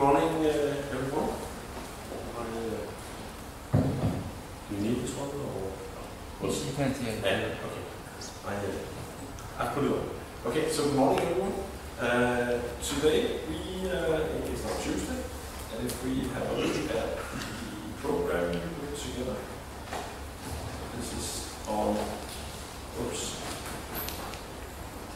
morning, uh, everyone. I, uh, do you need this one or? Yes, you can see it. Yeah, okay. I, uh, I put it on. Okay, so good morning, everyone. Uh, today we, uh, it's not Tuesday, and if we have a look at the program we put together, this is on, oops,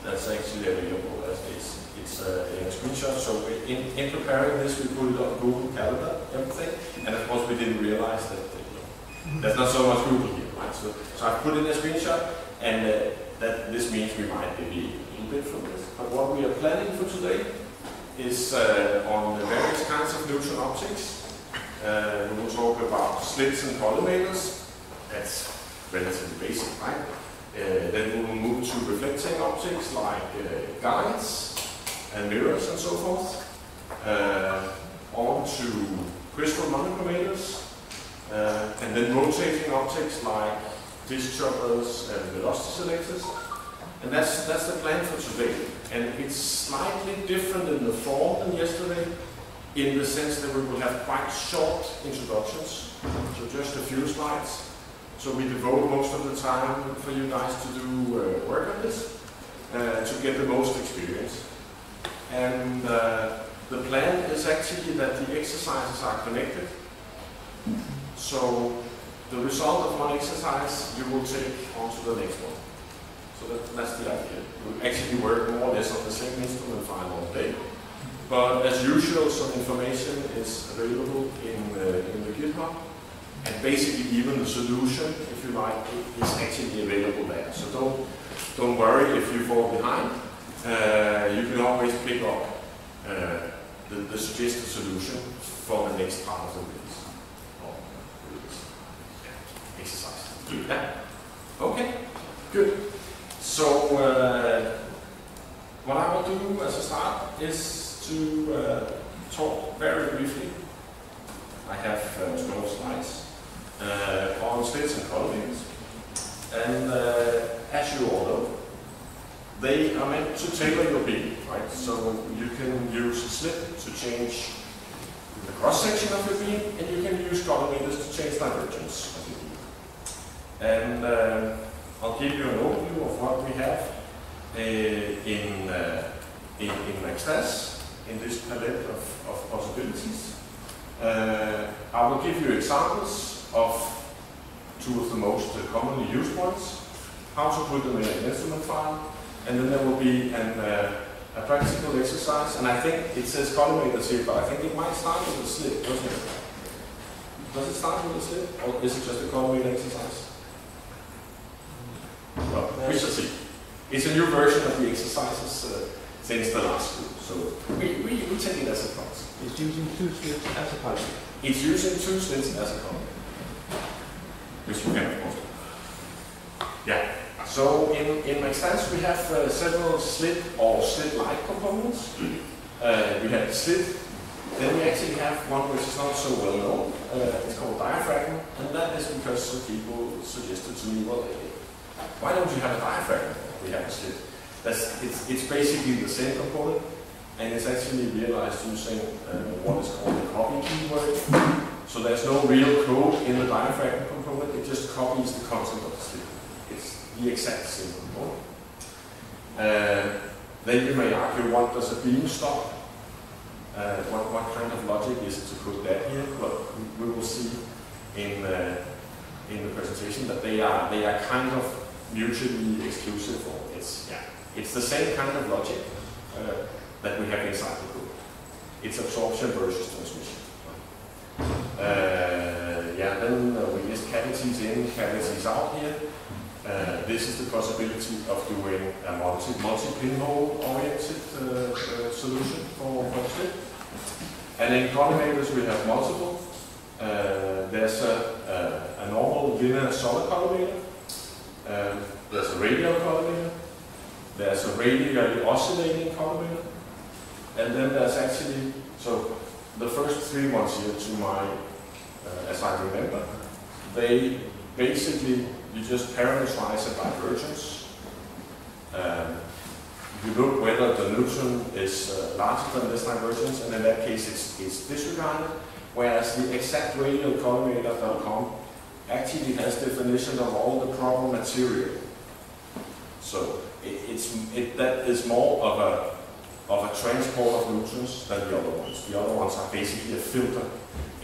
that's actually available as is. It's uh, in a screenshot, so in, in preparing this, we put it on Google Calendar, everything, and of course we didn't realize that uh, there's not so much Google here, right? So, so I put in a screenshot, and uh, that this means we might be a little bit from this. But what we are planning for today is uh, on the various kinds of neutron optics. Uh, we will talk about slits and collimators. That's relatively basic, right? Uh, then we will move to reflecting optics like uh, guides and mirrors and so forth. Uh, on to crystal monochromators, and then rotating optics like disc choppers and velocity selectors. And that's, that's the plan for today. And it's slightly different in the form than yesterday, in the sense that we will have quite short introductions, so just a few slides. So we devote most of the time for you guys to do uh, work on this, uh, to get the most experience. And uh, the plan is actually that the exercises are connected. So the result of one exercise you will take on to the next one. So that, that's the idea. We actually work more or less on the same instrument file all day. But as usual, some information is available in, uh, in the GitHub. And basically even the solution, if you like, is actually available there. So don't, don't worry if you fall behind. Uh, you can always pick up uh, the, the suggested solution for the next part of the release. Or. Exercise. Yeah. Okay, good. So uh, what I will do as a start is to uh, talk very briefly. I have uh, 12 slides on slits and columns. And uh, as you all know, they are meant to tailor your beam, right? So you can use a slit to change the cross-section of your beam, and you can use collimators to change divergence of your beam. And uh, I'll give you an overview of what we have uh, in, uh, in, in McStas, in this palette of, of possibilities. Uh, I will give you examples of two of the most commonly used ones, how to put them in an instrument file, and then there will be an, uh, a practical exercise, and I think it says collimators here, but I think it might start with a slit, doesn't it? Does it start with a slit, or is it just a collimator exercise? Well, we shall see. It's a new version of the exercises uh, since the last group, so we, we, we take it as a concept. It's using two slips as a column. It's using two slips as a column. Which you can of course. Yeah. So in, in McStas we have uh, several slit or slit-like components. Uh, we have the slit, then we actually have one which is not so well known. Uh, it's called diaphragm, and that is because some people suggested to me, well, eh, why don't you have a diaphragm? We have a slit. That's, it's, it's basically the same component, and it's actually realized using uh, what is called the copy keyword. So there's no real code in the diaphragm component, it just copies the content of the slit. It's the exact same component. Uh, then you may argue, what does a beam stop? Uh, what, what kind of logic is it to put that here? Well, we we will see in, uh, in the presentation that they are, they are kind of mutually exclusive. Or it's, yeah, it's the same kind of logic uh, that we have inside the group. It's absorption versus transmission. Yeah, then we list cavities in, cavities out here. This is the possibility of doing a multi, multi-pinhole oriented uh, solution for, for slit. And in collimators we have multiple. Uh, there's a, a, a normal linear solid collimator. Um, there's a radial collimator. There's a radially oscillating collimator. And then there's actually, so the first three ones here to my, uh, as I remember, they basically, you just parameterize a divergence. Um, you look whether the neutron is uh, larger than this divergence, and in that case it's, it's disregarded, whereas the exact radial collimator.com actually has definition of all the proper material. So it, it's, it, that is more of a, of a transport of neutrons than the other ones. The other ones are basically a filter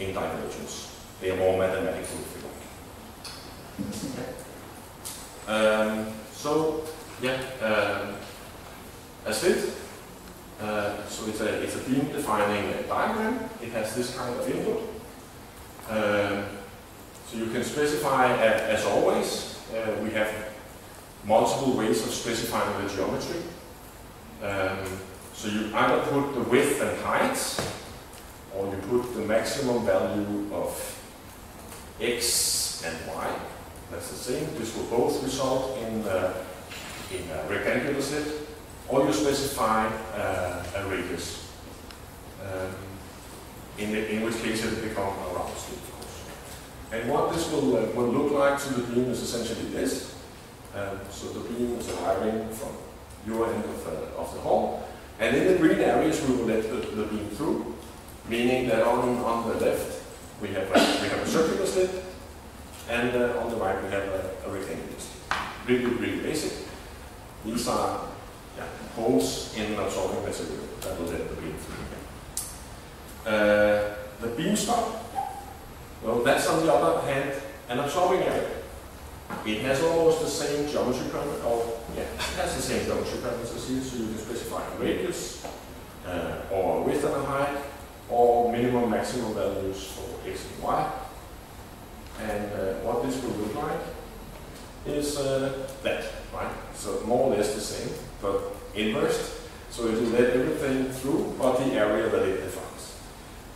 in divergence. They are more mathematical, if you like. Um, so, yeah, um, a slit. Uh, so it's a, it's a beam defining diagram. It has this kind of input. Um, so you can specify, uh, as always, uh, we have multiple ways of specifying the geometry. Um, so you either put the width and height, or you put the maximum value of x and y. That's the same. This will both result in, uh, in a rectangular set, or you specify uh, a radius. Um, in, the, in which case it will become a round of course. And what this will, uh, will look like to the beam is essentially this. Um, so the beam is arriving from your end of, uh, of the hall. And in the green areas we will let the, the beam through, meaning that on, on the left we have a, we have a circular slit, and uh, on the right we have a, a rectangular slit. Really, really basic. These are yeah, holes in an absorbing material that will let the beam through. Uh, the beam stop, well that's on the other hand an absorbing area. It has almost the same geometry parameters, or yeah, it has the same geometry parameters here, so you can specify a radius, uh, or width and a height, or minimum maximum values for x and y. And uh, what this will look like is uh, that, right? So more or less the same, but inversed. So it will let everything through but the area that it defines.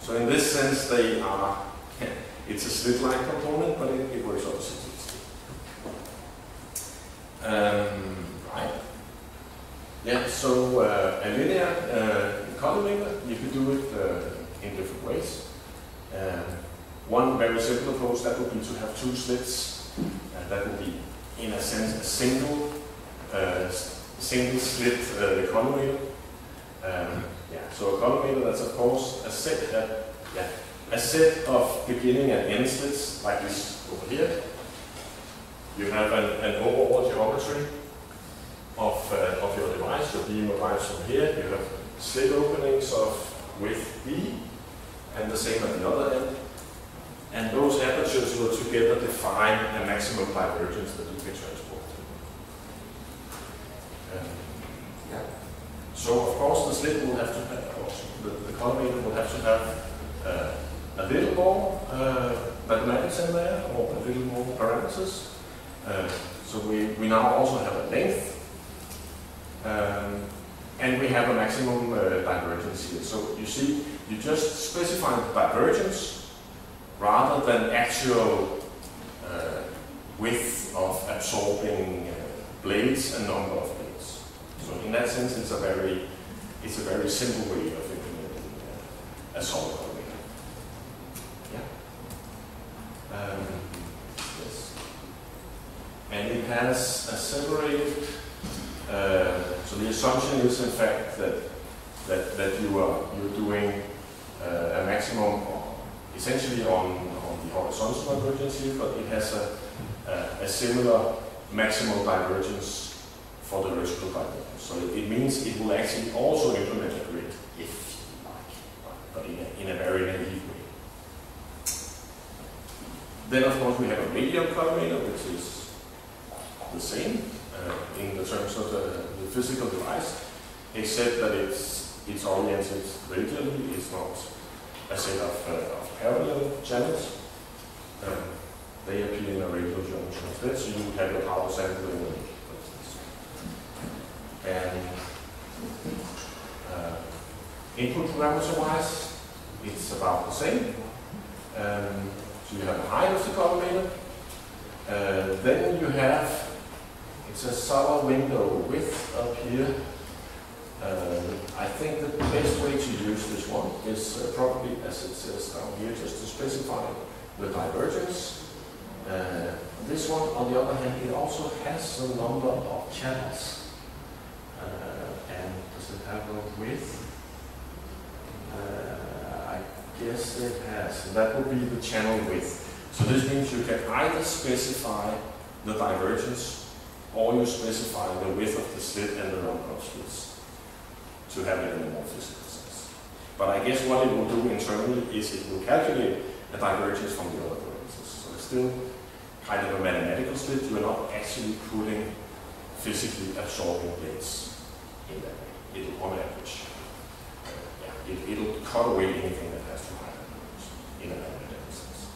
So in this sense, they are, it's a slit-like component, but it, it works opposite. Um, right. Yeah, so uh, a linear uh, collimator, you could do it uh, in different ways. Um, one very simple approach that would be to have two slits. Uh, that would be, in a sense, a single uh, single slit uh. Um, yeah, so a collimator that's of course a set, uh, yeah, a set of beginning and end slits like this over here. You have an, an overall geometry of, uh, of your device. Your beam arrives from here. You have slit openings of width b, and the same at the other end. And those apertures will together define a maximum divergence that you can transport. Um, yeah. So of course the slit will have to have, or the, the collimator will have to have uh, a little more uh, mathematics in there, or a little more parameters. Uh, so we, we now also have a length, um, and we have a maximum uh, divergence here. So you see, you just specify the divergence rather than actual uh, width of absorbing uh, blades and number of blades. So in that sense, it's a very, it's a very simple way of implementing uh, a solid collimator. Yeah. Um, and it has a separated, uh, so the assumption is in fact that that, that you are you're doing a maximum essentially on, on the horizontal divergence but it has a, a, a similar maximal divergence for the vertical divergence. So it, it, means it will actually also implement a grid if you like, but in a, in a very naive way. Then of course we have a radial collimator, which is the same uh, in the terms of the, the, physical device, except that it's it's oriented radially. It's not a set of, uh, of parallel channels. Um, they appear in a radial geometry instead, so you have your power sampling, for instance. And uh, input parameter-wise, it's about the same. Um, so you have the height of the collimator. Uh, then you have it's a solar window width up here. Uh, I think the best way to use this one is uh, probably, as it says down here, just to specify the divergence. Uh, this one, on the other hand, it also has a number of channels. Uh, and Does it have a width? Uh, I guess it has. That will be the channel width. So this means you can either specify the divergence or you specify the width of the slit and the number of slits to have it in a more physical sense. But I guess what it will do internally is it will calculate a divergence from the other vertices. So it's still kind of a mathematical slit. You're not actually putting physically absorbing plates in that way. It'll, on average, uh, yeah, it, it'll cut away anything that has to hide in a mathematical sense.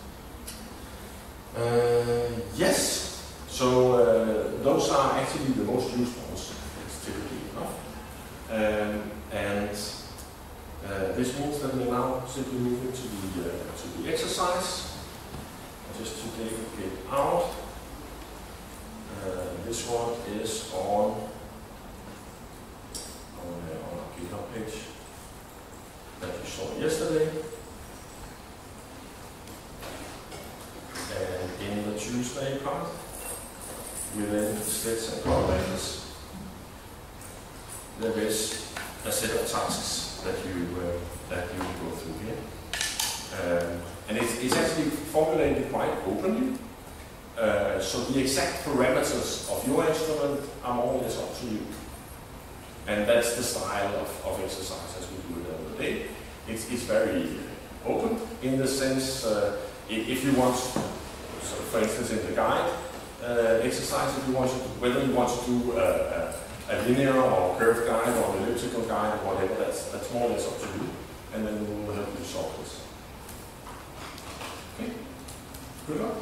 Uh, yes, so uh, those are actually the most used ones. It's typically enough. Um, and uh, this means that we're now simply moving to the, uh, to the exercise. Just to take it out. Uh, this one is on, on, uh, on our GitHub page that you saw yesterday. Tuesday part, within the slits and correlations, there is a set of tasks that you uh, that you go through here, um, and it's, it's actually formulated quite openly. Uh, so the exact parameters of your instrument are more or less up to you, and that's the style of, of exercise as we do it every day. It's, it's very open in the sense uh, if you want, so for instance, in the guide uh, exercise, if you want to, whether you want to do a, a, a linear or curved guide or an elliptical guide or whatever, that's, that's more or less up to you. And then we will help you solve this. Okay, good luck.